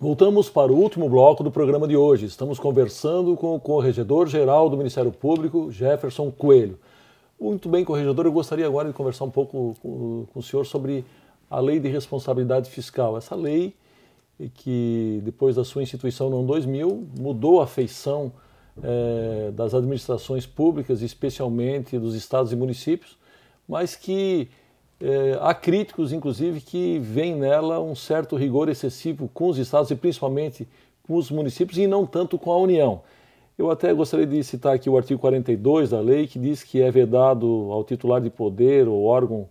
Voltamos para o último bloco do programa de hoje. Estamos conversando com o Corregedor-Geral do Ministério Público, Jefferson Coelho. Muito bem, corregedor, eu gostaria agora de conversar um pouco com, o senhor sobre a Lei de Responsabilidade Fiscal. Essa lei que, depois da sua instituição no ano 2000, mudou a feição é, das administrações públicas, especialmente dos estados e municípios, mas que é, há críticos, inclusive, que veem nela um certo rigor excessivo com os estados e principalmente com os municípios e não tanto com a União. Eu até gostaria de citar aqui o artigo 42 da lei, que diz que é vedado ao titular de poder ou órgão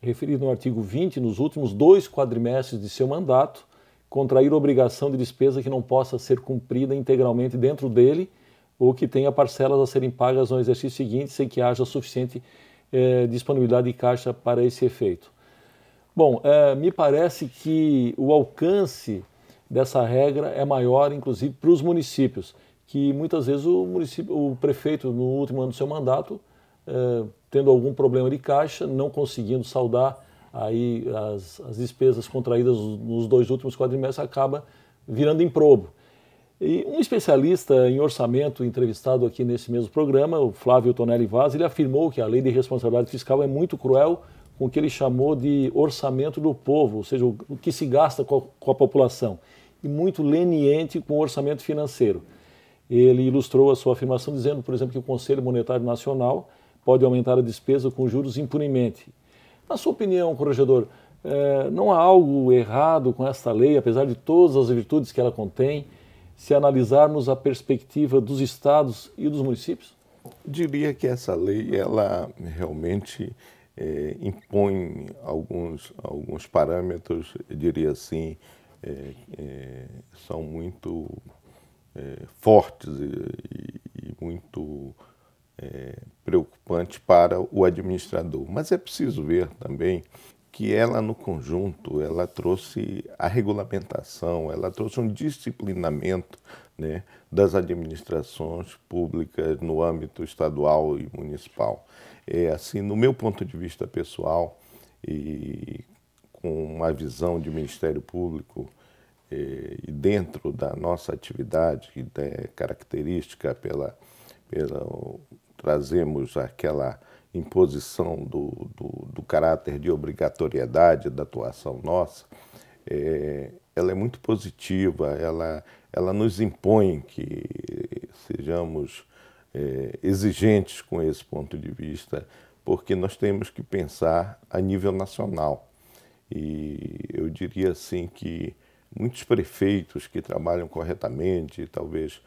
referido no artigo 20, nos últimos dois quadrimestres de seu mandato, contrair obrigação de despesa que não possa ser cumprida integralmente dentro dele ou que tenha parcelas a serem pagas no exercício seguinte sem que haja suficiente é, disponibilidade de caixa para esse efeito. Bom, é, me parece que o alcance dessa regra é maior, inclusive, para os municípios, que muitas vezes o, município, o prefeito, no último ano do seu mandato, é, tendo algum problema de caixa, não conseguindo saldar aí as, as despesas contraídas nos dois últimos quadrimestres, acaba virando improbo. E um especialista em orçamento entrevistado aqui nesse mesmo programa, o Flávio Tonelli Vaz, ele afirmou que a lei de responsabilidade fiscal é muito cruel com o que ele chamou de orçamento do povo, ou seja, o que se gasta com a, com a população, e muito leniente com o orçamento financeiro. Ele ilustrou a sua afirmação dizendo, por exemplo, que o Conselho Monetário Nacional pode aumentar a despesa com juros impunemente. Na sua opinião, corregedor, eh, não há algo errado com esta lei, apesar de todas as virtudes que ela contém? Se analisarmos a perspectiva dos estados e dos municípios? Diria que essa lei ela realmente é, impõe alguns, alguns parâmetros, diria assim, é, é, são muito é, fortes e, e muito é, preocupantes para o administrador. Mas é preciso ver também que ela no conjunto ela trouxe a regulamentação, ela trouxe um disciplinamento né, das administrações públicas no âmbito estadual e municipal. É assim, no meu ponto de vista pessoal e com uma visão de Ministério Público é, e dentro da nossa atividade que é característica pela, pela trazemos aquela imposição do, do, do caráter de obrigatoriedade da atuação nossa, é, ela é muito positiva, ela, ela nos impõe que sejamos é, exigentes com esse ponto de vista, porque nós temos que pensar a nível nacional. E eu diria assim que muitos prefeitos que trabalham corretamente talvez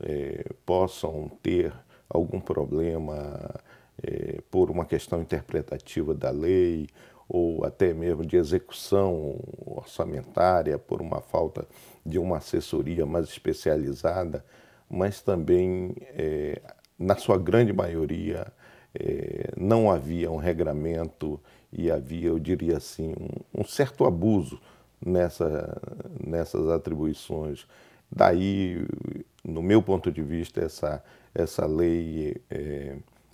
é, possam ter algum problema é, por uma questão interpretativa da lei ou até mesmo de execução orçamentária, por uma falta de uma assessoria mais especializada, mas também, é, na sua grande maioria, é, não havia um regramento e havia, eu diria assim, um, um certo abuso nessa, nessas atribuições. Daí, no meu ponto de vista, essa, essa lei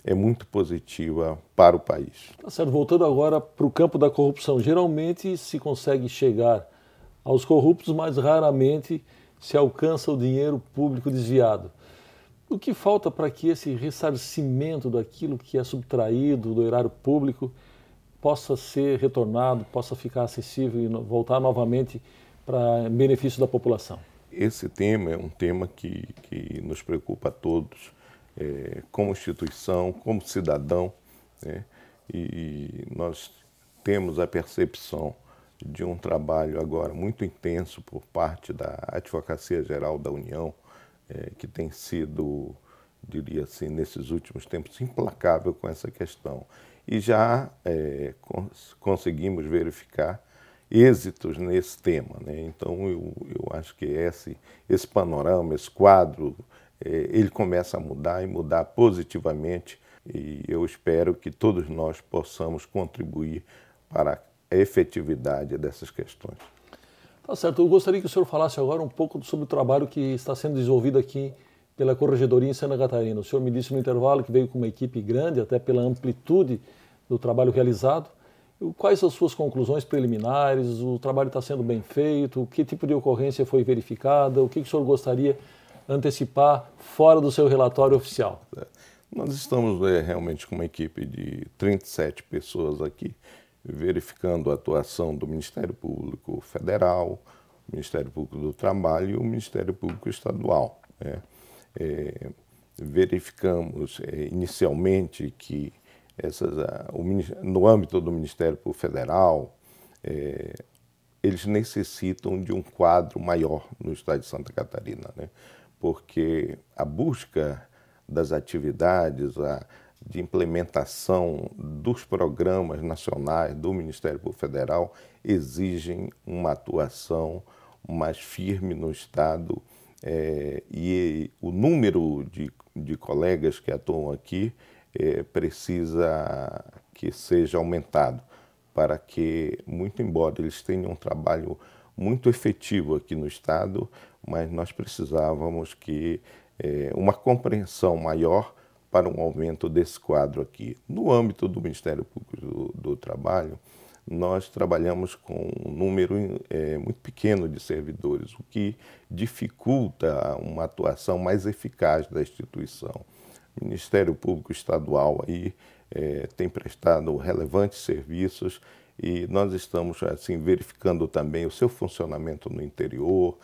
é muito positiva para o país. Tá certo. Voltando agora para o campo da corrupção. Geralmente se consegue chegar aos corruptos, mas raramente se alcança o dinheiro público desviado. O que falta para que esse ressarcimento daquilo que é subtraído do erário público possa ser retornado, possa ficar acessível e voltar novamente para benefício da população? Esse tema é um tema que, que nos preocupa a todos é, como instituição, como cidadão, né? e nós temos a percepção de um trabalho agora muito intenso por parte da Advocacia Geral da União, é, que tem sido, diria assim, nesses últimos tempos, implacável com essa questão. E já é, cons conseguimos verificar êxitos nesse tema. Né? Então, eu, eu acho que esse, esse panorama, esse quadro é, ele começa a mudar e mudar positivamente. E eu espero que todos nós possamos contribuir para a efetividade dessas questões. Tá certo. Eu gostaria que o senhor falasse agora um pouco sobre o trabalho que está sendo desenvolvido aqui pela Corregedoria em Santa Catarina. O senhor me disse no intervalo que veio com uma equipe grande, até pela amplitude do trabalho realizado. Quais as suas conclusões preliminares? O trabalho está sendo bem feito? Que tipo de ocorrência foi verificada? O que, que o senhor gostaria antecipar fora do seu relatório oficial? É, nós estamos é, realmente com uma equipe de 37 pessoas aqui, verificando a atuação do Ministério Público Federal, Ministério Público do Trabalho e o Ministério Público Estadual. Né? É, verificamos é, inicialmente que essas, a, o, no âmbito do Ministério Público Federal, é, eles necessitam de um quadro maior no estado de Santa Catarina, né? Porque a busca das atividades, a, de implementação dos programas nacionais do Ministério Público Federal exigem uma atuação mais firme no Estado é, e o número de, de colegas que atuam aqui é, precisa que seja aumentado para que, muito embora eles tenham um trabalho muito efetivo aqui no Estado, mas nós precisávamos que é, uma compreensão maior para um aumento desse quadro aqui. No âmbito do Ministério Público do, do Trabalho, nós trabalhamos com um número é, muito pequeno de servidores, o que dificulta uma atuação mais eficaz da instituição. O Ministério Público Estadual aí é, tem prestado relevantes serviços e nós estamos assim verificando também o seu funcionamento no interior,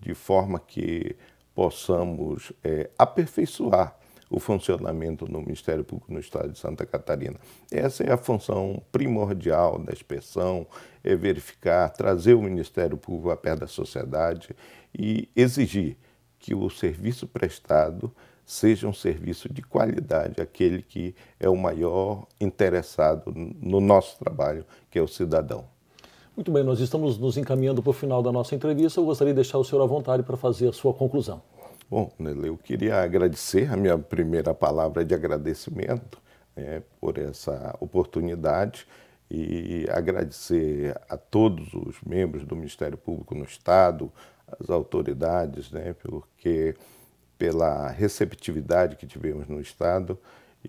de forma que possamos é, aperfeiçoar o funcionamento no Ministério Público no Estado de Santa Catarina. Essa é a função primordial da inspeção, é verificar, trazer o Ministério Público a perto da sociedade e exigir que o serviço prestado seja um serviço de qualidade, aquele que é o maior interessado no nosso trabalho, que é o cidadão. Muito bem, nós estamos nos encaminhando para o final da nossa entrevista. Eu gostaria de deixar o senhor à vontade para fazer a sua conclusão. Bom, Nele, eu queria agradecer, a minha primeira palavra de agradecimento né, por essa oportunidade e agradecer a todos os membros do Ministério Público no Estado, as autoridades, né, porque pela receptividade que tivemos no Estado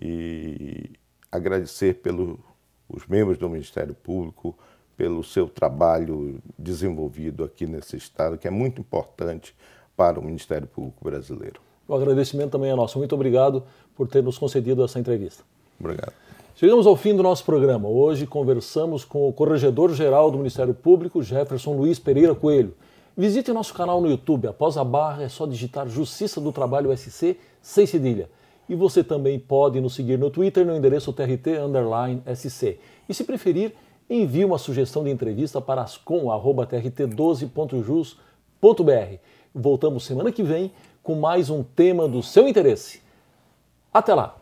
e agradecer pelos membros do Ministério Público pelo seu trabalho desenvolvido aqui nesse Estado, que é muito importante para o Ministério Público Brasileiro. O agradecimento também é nosso. Muito obrigado por ter nos concedido essa entrevista. Obrigado. Chegamos ao fim do nosso programa. Hoje conversamos com o Corregedor-Geral do Ministério Público, Jefferson Luiz Pereira Coelho. Visite nosso canal no YouTube. Após a barra é só digitar Justiça do Trabalho SC sem cedilha. E você também pode nos seguir no Twitter no endereço TRT_SC. E se preferir, envie uma sugestão de entrevista para ascom.trt12.jus.br. Voltamos semana que vem com mais um tema do seu interesse. Até lá!